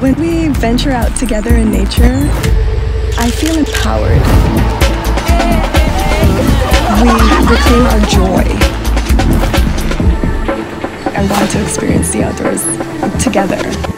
When we venture out together in nature, I feel empowered. We reclaim our joy. I want to experience the outdoors together.